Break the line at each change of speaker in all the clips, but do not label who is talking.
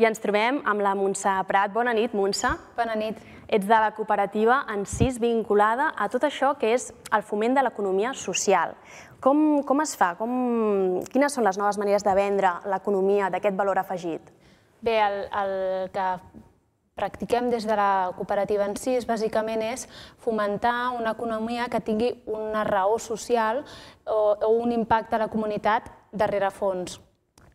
I ens trobem amb la Montse Prat. Bona nit, Montse.
Bona nit.
Ets de la cooperativa Encís vinculada a tot això que és el foment de l'economia social. Com, com es fa? Com, quines són les noves maneres de vendre l'economia d'aquest valor afegit?
Bé, el, el que practiquem des de la cooperativa en si bàsicament és fomentar una economia que tingui una raó social o, o un impacte a la comunitat darrere fons.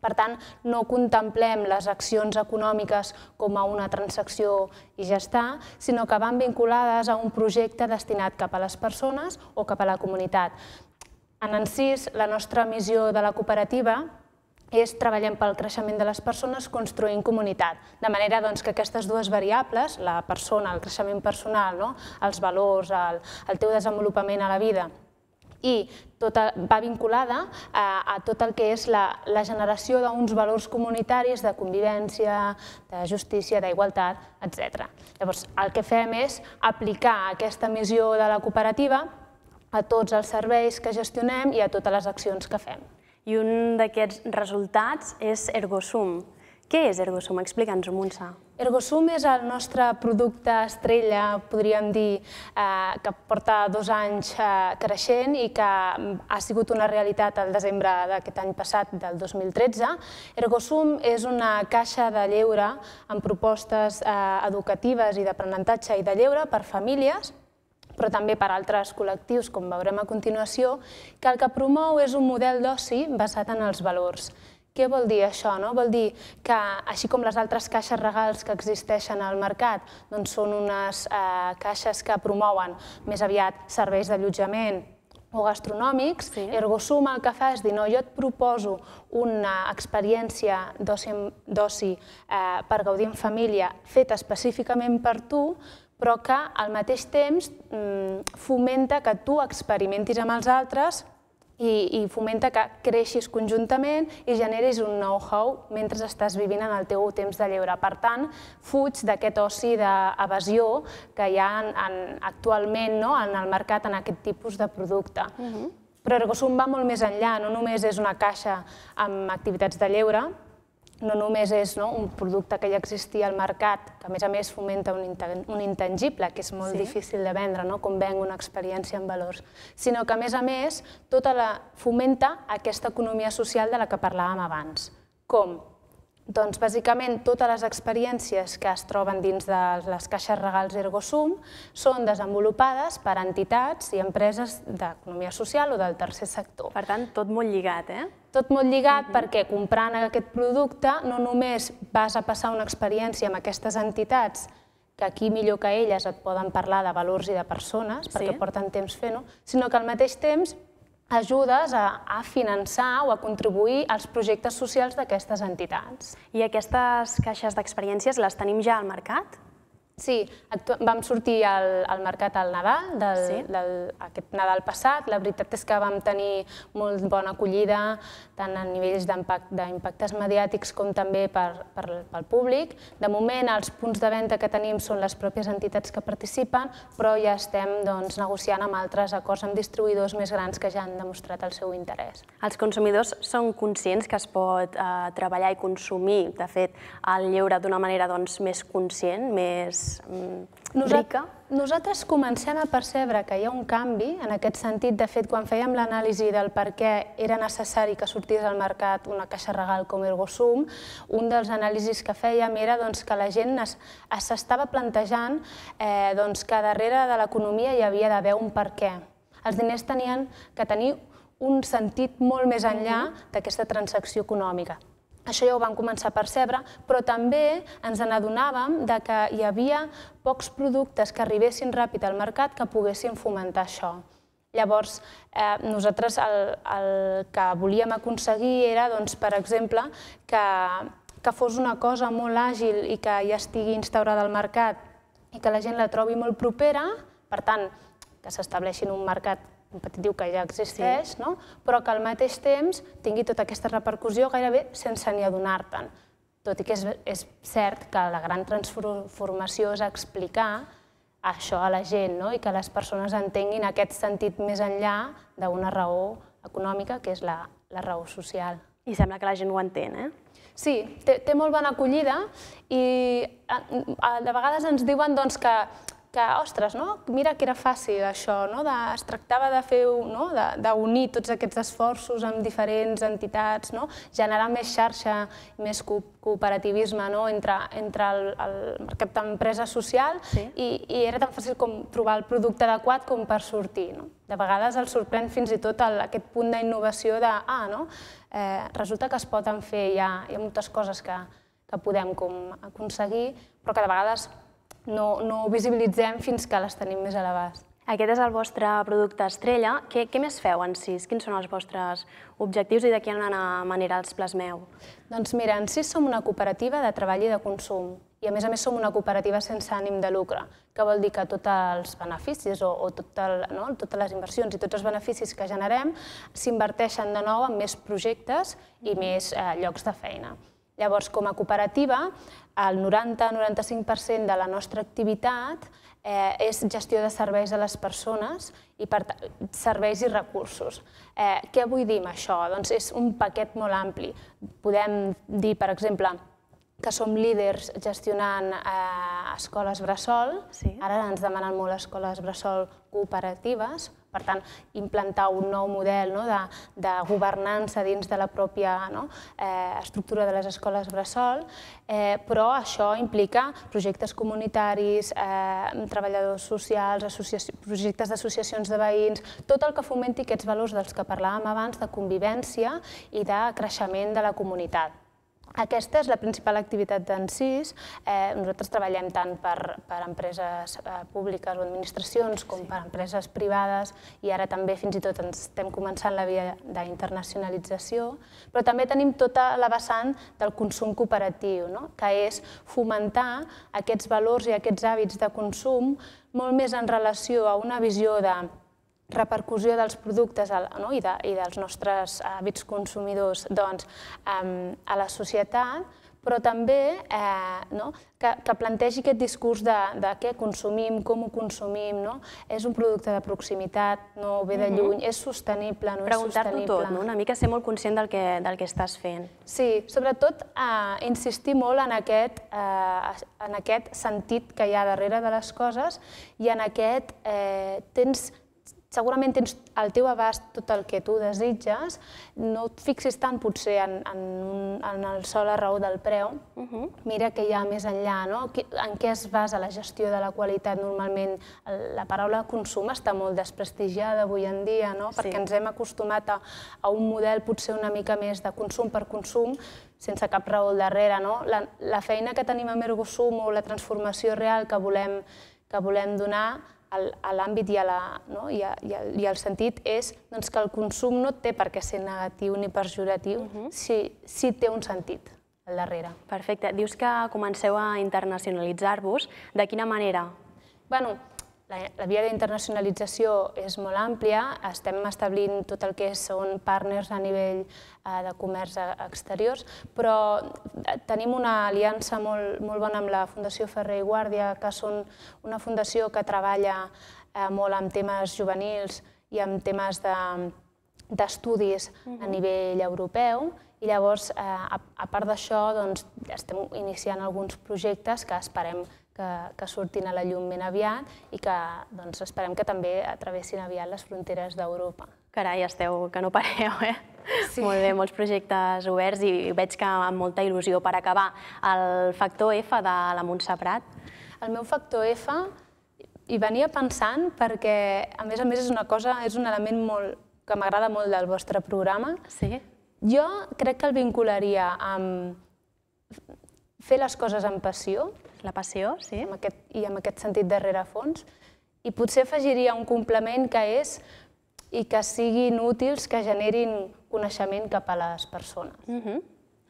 Per tant, no contemplem les accions econòmiques com a una transacció i ja està, sinó que van vinculades a un projecte destinat cap a les persones o cap a la comunitat. En Encís, la nostra missió de la cooperativa és treballar pel creixement de les persones construint comunitat, de manera doncs, que aquestes dues variables, la persona, el creixement personal, no? els valors, el, el teu desenvolupament a la vida, i tota, va vinculada a, a tot el que és la, la generació d'uns valors comunitaris de convivència, de justícia, d'igualtat, etc. Llavors, el que fem és aplicar aquesta missió de la cooperativa a tots els serveis que gestionem i a totes les accions que fem.
I un d'aquests resultats és Ergosum. Què és Ergosum? Explica'ns-ho, Montse.
Ergosum és el nostre producte estrella, podríem dir, eh, que porta dos anys eh, creixent i que ha sigut una realitat al desembre d'aquest any passat, del 2013. Ergosum és una caixa de lleure amb propostes eh, educatives i d'aprenentatge i de lleure per famílies, però també per altres col·lectius, com veurem a continuació, que el que promou és un model d'oci basat en els valors. Què vol dir això? No? Vol dir que, així com les altres caixes regals que existeixen al mercat, doncs són unes eh, caixes que promouen més aviat serveis d'allotjament o gastronòmics, sí. Ergosum el que fa és dir, no, jo et proposo una experiència d'oci eh, per gaudir en família feta específicament per tu, però que al mateix temps mm, fomenta que tu experimentis amb els altres i, i fomenta que creixis conjuntament i generis un know-how mentre estàs vivint en el teu temps de lleure. Per tant, fuig d'aquest oci d'evasió que hi ha en, en, actualment no, en el mercat en aquest tipus de producte. Uh -huh. Però Ergosum va molt més enllà, no només és una caixa amb activitats de lleure, no només és no, un producte que ja existia al mercat, que a més a més fomenta un, un intangible, que és molt sí. difícil de vendre, no? com venc una experiència en valors, sinó que a més a més tota la, fomenta aquesta economia social de la que parlàvem abans. Com? Doncs bàsicament totes les experiències que es troben dins de les caixes regals Ergosum són desenvolupades per entitats i empreses d'economia social o del tercer sector.
Per tant, tot molt lligat, eh?
Tot molt lligat uh -huh. perquè comprant aquest producte no només vas a passar una experiència amb aquestes entitats que aquí millor que elles et poden parlar de valors i de persones, perquè sí. porten temps fent-ho, sinó que al mateix temps ajudes a, a finançar o a contribuir als projectes socials d'aquestes entitats.
I aquestes caixes d'experiències les tenim ja al mercat?
Sí, vam sortir al, al mercat al Nadal, del, sí? del, aquest Nadal passat. La veritat és que vam tenir molt bona acollida, tant a nivells d'impactes mediàtics com també per, per, pel públic. De moment, els punts de venda que tenim són les pròpies entitats que participen, però ja estem doncs, negociant amb altres acords amb distribuïdors més grans que ja han demostrat el seu interès.
Els consumidors són conscients que es pot eh, treballar i consumir, de fet, el lleure d'una manera doncs, més conscient, més mm, rica?
Nosaltres comencem a percebre que hi ha un canvi en aquest sentit. De fet, quan fèiem l'anàlisi del per què era necessari que sortís al mercat una caixa regal com Ergosum, un dels anàlisis que fèiem era doncs, que la gent s'estava plantejant eh, doncs, que darrere de l'economia hi havia d'haver un per què. Els diners tenien que tenir un sentit molt més enllà d'aquesta transacció econòmica. Això ja ho vam començar a percebre, però també ens n'adonàvem de que hi havia pocs productes que arribessin ràpid al mercat que poguessin fomentar això. Llavors, eh, nosaltres el, el que volíem aconseguir era, doncs, per exemple, que, que fos una cosa molt àgil i que ja estigui instaurada al mercat i que la gent la trobi molt propera, per tant, que s'estableixi en un mercat competitiu que ja existeix, sí. no? però que al mateix temps tingui tota aquesta repercussió gairebé sense ni adonar-te'n. Tot i que és, és cert que la gran transformació és explicar això a la gent no? i que les persones entenguin aquest sentit més enllà d'una raó econòmica, que és la, la raó social.
I sembla que la gent ho entén, eh?
Sí, té, té molt bona acollida i a, a, de vegades ens diuen doncs, que que, ostres, no? mira que era fàcil això, no? de, es tractava de fer, no? d'unir tots aquests esforços amb diferents entitats, no? generar més xarxa, més co cooperativisme no? entre, entre el, el mercat d'empresa social sí. i, i era tan fàcil com trobar el producte adequat com per sortir. No? De vegades el sorprèn fins i tot el, aquest punt d'innovació de, ah, no? eh, resulta que es poden fer, hi ha, hi ha moltes coses que, que podem com aconseguir, però que de vegades no, no visibilitzem fins que les tenim més a l'abast.
Aquest és el vostre producte estrella. Què, què més feu en CIS? Quins són els vostres objectius i de quina manera els plasmeu?
Doncs mira, en CIS som una cooperativa de treball i de consum i a més a més som una cooperativa sense ànim de lucre, que vol dir que tots els beneficis o, o tot el, no, totes les inversions i tots els beneficis que generem s'inverteixen de nou en més projectes i més eh, llocs de feina. Llavors, com a cooperativa, el 90-95% de la nostra activitat eh, és gestió de serveis a les persones i per serveis i recursos. Eh, què vull dir amb això? Doncs és un paquet molt ampli. Podem dir, per exemple, que som líders gestionant eh, escoles bressol. Sí. Ara ens demanen molt escoles bressol cooperatives, per tant, implantar un nou model no, de, de governança dins de la pròpia no, eh, estructura de les escoles bressol, eh, però això implica projectes comunitaris, eh, treballadors socials, projectes d'associacions de veïns, tot el que fomenti aquests valors dels que parlàvem abans de convivència i de creixement de la comunitat. Aquesta és la principal activitat d'Encís. Eh, nosaltres treballem tant per, per empreses eh, públiques o administracions com sí. per empreses privades i ara també fins i tot ens estem començant la via d'internacionalització, però també tenim tota la vessant del consum cooperatiu, no? que és fomentar aquests valors i aquests hàbits de consum molt més en relació a una visió de repercussió dels productes no? I, de, i dels nostres hàbits consumidors doncs, a la societat, però també eh, no? que, que plantegi aquest discurs de, de què consumim, com ho consumim. No? És un producte de proximitat, no ve de lluny, mm -hmm. és sostenible, no és sostenible.
tot, no? una mica ser molt conscient del que, del que estàs fent.
Sí, sobretot eh, insistir molt en aquest, eh, en aquest sentit que hi ha darrere de les coses i en aquest eh, tens segurament tens al teu abast tot el que tu desitges, no et fixis tant potser en, en, en el sol a raó del preu, uh -huh. mira que hi ha més enllà, no? en què es basa la gestió de la qualitat. Normalment la paraula consum està molt desprestigiada avui en dia, no? Sí. perquè ens hem acostumat a, a un model potser una mica més de consum per consum, sense cap raó al darrere. No? La, la feina que tenim a Mergosum o la transformació real que volem, que volem donar a l'àmbit i, la, no? I, a, i, a, i el sentit és doncs, que el consum no té per què ser negatiu ni pejoratiu uh -huh. si, si té un sentit al darrere.
Perfecte. Dius que comenceu a internacionalitzar-vos. De quina manera?
Bueno, la, la via d'internacionalització és molt àmplia, estem establint tot el que són partners a nivell eh, de comerç exteriors, però eh, tenim una aliança molt, molt bona amb la Fundació Ferrer i Guàrdia, que són una fundació que treballa eh, molt amb temes juvenils i amb temes d'estudis de, uh -huh. a nivell europeu, i llavors, eh, a, a part d'això, doncs, estem iniciant alguns projectes que esperem que, que surtin a la llum ben aviat i que doncs, esperem que també atravessin aviat les fronteres d'Europa.
Carai, esteu que no pareu, eh? Sí. Molt bé, molts projectes oberts i veig que amb molta il·lusió. Per acabar, el factor F de la Montse Prat?
El meu factor F hi venia pensant perquè, a més a més, és una cosa, és un element molt, que m'agrada molt del vostre programa.
Sí?
Jo crec que el vincularia amb fer les coses amb passió.
La passió, sí.
Amb aquest, I amb aquest sentit de rerefons. I potser afegiria un complement que és i que siguin útils, que generin coneixement cap a les persones.
Uh -huh.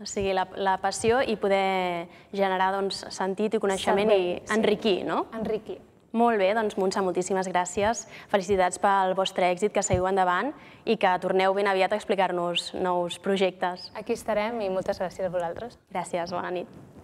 O sigui, la, la passió i poder generar doncs, sentit i coneixement Servei, i enriquir, sí. no?
Enriquir.
Molt bé, doncs Montse, moltíssimes gràcies. Felicitats pel vostre èxit, que seguiu endavant i que torneu ben aviat a explicar-nos nous projectes.
Aquí estarem i moltes gràcies a vosaltres.
Gràcies, bona nit.